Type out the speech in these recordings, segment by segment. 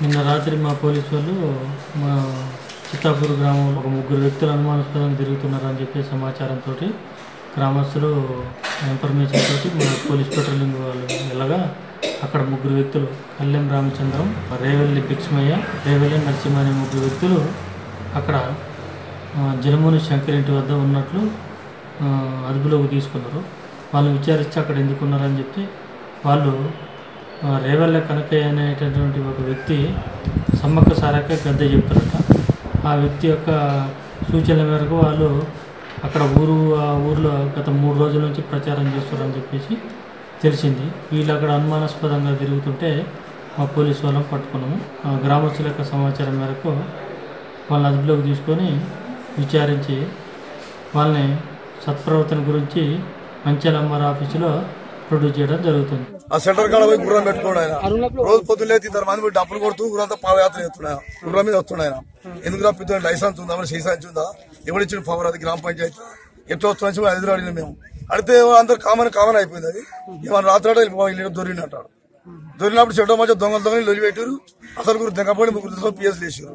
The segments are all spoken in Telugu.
నిన్న రాత్రి మా పోలీసు వాళ్ళు మా చిత్తాపూర్ గ్రామంలో ఒక ముగ్గురు వ్యక్తులు అనుమానాస్పదంగా తిరుగుతున్నారని చెప్పే సమాచారంతో గ్రామస్తులు ఇన్ఫర్మేషన్ తోటి మా పోలీస్ పెట్రోలింగ్ వాళ్ళు వెళ్ళగా అక్కడ ముగ్గురు వ్యక్తులు కళ్యాణ్ రామచంద్రం రేవెల్లి భిక్ష్మయ్య రేవెల్లి నరసింహ అనే ముగ్గురు వ్యక్తులు అక్కడ ఆ, శంకరింటి ఇంటి వద్ద ఉన్నట్లు అదుపులోకి తీసుకున్నారు. వాళ్ళు విచారిస్తే అక్కడ ఎందుకున్నారని చెప్తే వాళ్ళు ఆ, కనకయ్య అనేటటువంటి ఒక వ్యక్తి సమ్మక్క సారక్క గద్ద చెప్తారట. ఆ వ్యక్తి యొక్క సూచనల మేరకు వాళ్ళు అక్కడ ఊరు ఆ ఊర్లో గత మూడు రోజుల నుంచి ప్రచారం చేస్తున్నారని చెప్పేసి తెలిసింది. వీళ్ళు అక్కడ అనుమానాస్పదంగా తిరుగుతుంటే మా పోలీసు వాళ్ళని పట్టుకున్నాము. ఆ గ్రామస్తుల యొక్క సమాచారం మేరకు వాళ్ళని అదుపులోకి తీసుకొని విచారించి వాళ్ళని సత్ప్రవర్తన గురించి మంచాలమ్మార్ ఆఫీసులో ప్రొడ్యూస్ చేయడం జరుగుతుంది. ఆ సెంటర్ కాడ పోయి గుర్రం పెట్టుకోడు ఆయన. రోజు పొద్దున్న లేచి ఇద్దరు మంది డబ్బులు కొడుతూ ఊరంతా పాదయాత్ర చేస్తున్నాయి గుర్రం మీద వస్తున్నాయి ఆయన. ఎందుకు రాపిద్దాం లైసెన్స్ ఉందా? మరి సైన్స్ ఉందా? ఎవరిచ్చిన పవర్ అది గ్రామ పంచాయతీ? ఎట్లా వస్తున్నా ఎదురు అడిగిన మేము. అడిగితే అందరు కామన్ కామన్ అయిపోయింది అది. ఏమన్నా రాత్రి ఇల్లు దొరికింది అంటాడు. దొరికినప్పుడు చెడ్డ మధ్య దొంగలు దొంగలు లొలి పెట్టారు అసలు గురు దెంగపోయి ముగ్గురు పిఎస్ లేచారు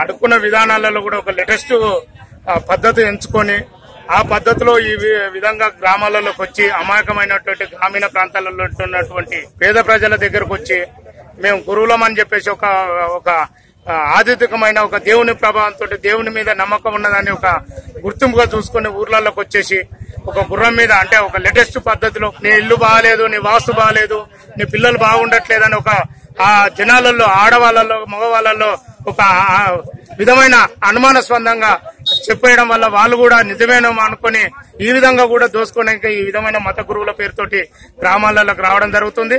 అడుక్కున్న విధానాలలో కూడా ఒక లేటెస్ట్ పద్ధతి ఎంచుకొని ఆ పద్ధతిలో ఈ వి- విధంగా గ్రామాలలోకి వచ్చి అమాయకమైనటువంటి గ్రామీణ ప్రాంతాలలో ఉన్నటువంటి పేద ప్రజల దగ్గరకు వచ్చి మేము గురువులం అని చెప్పేసి ఒక ఒక ఆధ్యాత్మికమైన ఒక దేవుని ప్రభావంతో దేవుని మీద నమ్మకం ఉన్నదని ఒక గుర్తింపుగా చూసుకుని ఊర్లలోకి వచ్చేసి ఒక గుర్రం మీద అంటే ఒక లేటెస్ట్ పద్ధతిలో నీ ఇల్లు బాగాలేదు నీ వాస్తు బాగాలేదు నీ పిల్లలు బాగుండట్లేదని ఒక ఆ జనాలలో ఆడవాళ్ళలో మగవాళ్ళలో ఒక విధమైన అనుమానాస్పదంగా చెప్పేయడం వల్ల వాళ్ళు కూడా నిజమేనో అనుకొని ఈ విధంగా కూడా దోసుకోవడానికి ఈ విధమైన మత గురువుల పేరుతోటి గ్రామాలలోకి రావడం జరుగుతుంది.